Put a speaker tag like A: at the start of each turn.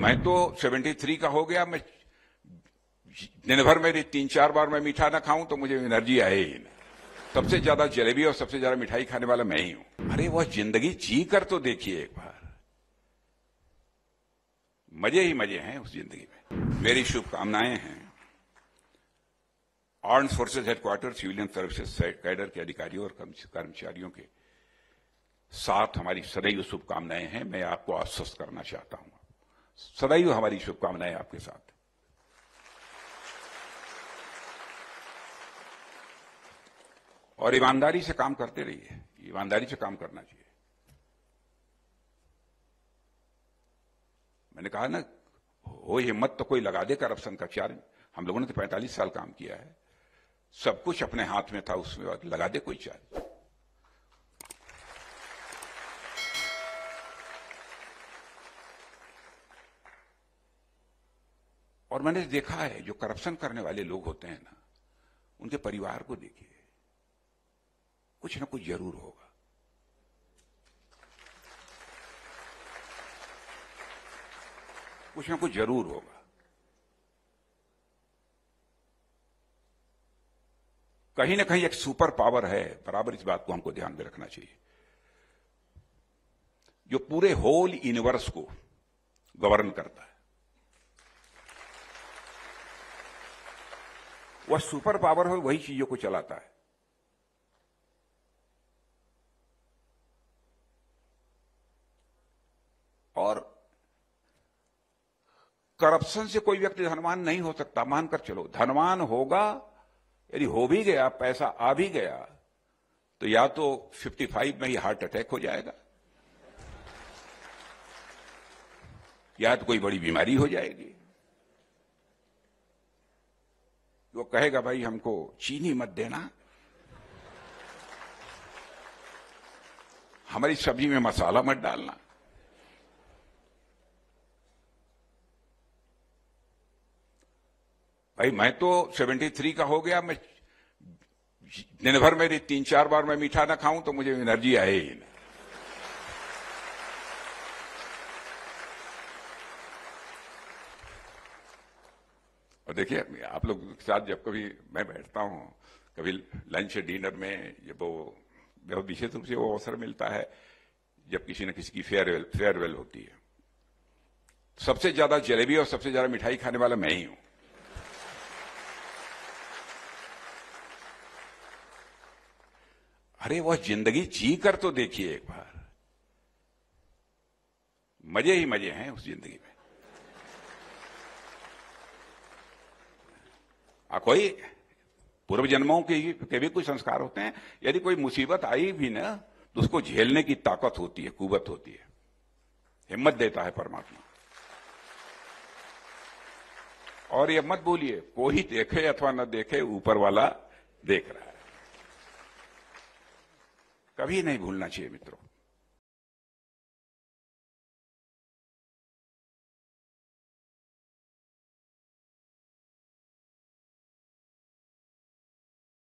A: मैं तो 73 का हो गया, मैं दिन भर मेरी तीन चार बार मैं मीठा ना खाऊं तो मुझे एनर्जी आए ही नहीं सबसे ज़्यादा जलेबी और सबसे ज़्यादा मिठाई खाने वाला मैं ही हूँ। अरे वह ज़िंदगी जी कर तो देखिए एक बार। मज़े ही मज़े हैं उस ज़िंदगी में। मेरी शुभकामनाएँ हैं। Arm forces headquarter civilian services cadre के अधिकारियों और कर्मचारियों के साथ हमारी सदैव शुभकामनाएँ हैं। मैं आपको आश्वस्त करना चाहता हूँ। सदैव हमारी शुभकामनाएँ आपके साथ। और ईमानदारी से काम करते रहिए। ईमानदारी से काम करना चाहिए। मैंने कहा ना, हो हिम्मत तो कोई लगा दे करप्शन का चार्ज हम लोगों ने तो 45 साल काम किया है। सब कुछ अपने हाथ में था, उसमें लगा दे कोई चार्ज और मैंने देखा है, जो करप्शन करने वाले लोग होते हैं ना, उनके परिवार को देखिए। कुछ ना कुछ ज़रूर होगा। कुछ ना कुछ ज़रूर होगा। कहीं ना कहीं एक सुपर पावर है, बराबर इस बात को हमको ध्यान में रखना चाहिए। जो पूरे होल यूनिवर्स को गवर्न करता है। वह सुपर पावर है वही चीज़ों को चलाता है। और करप्शन से कोई व्यक्ति धनवान नहीं हो सकता, मानकर चलो। धनवान होगा, यदि हो भी गया, पैसा आ भी गया तो या तो 55 में ही हार्ट अटैक हो जाएगा, या तो कोई बड़ी बीमारी हो जाएगी। वो कहेगा, भाई, हमको चीनी मत देना। हमारी सब्ज़ी में मसाला मत डालना। भाई, मैं तो 73 का हो गया, मैं दिन भर मेरी तीन चार बार मैं मीठा ना खाऊं तो मुझे एनर्जी आए ही नहीं। और देखिए, आप लोग के साथ जब कभी मैं बैठता हूँ, कभी लंच डिनर में जब वो विशेष रूप से वो अवसर मिलता है, जब किसी न किसी की फेयरवेल फेयरवेल होती है। सबसे ज़्यादा जलेबी और सबसे ज़्यादा मिठाई खाने वाला मैं ही हूँ। अरे, वह ज़िंदगी जी कर तो देखिए एक बार। मज़े ही मज़े हैं उस ज़िंदगी में आ कोई पूर्व जन्मों के, के भी कुछ संस्कार होते हैं यदि कोई मुसीबत आई भी ना तो उसको झेलने की ताकत होती है कुवत होती है। हिम्मत देता है परमात्मा। और ये मत बोलिए कोई देखे अथवा न देखे ऊपर वाला देख रहा है। कभी नहीं भूलना चाहिए मित्रों।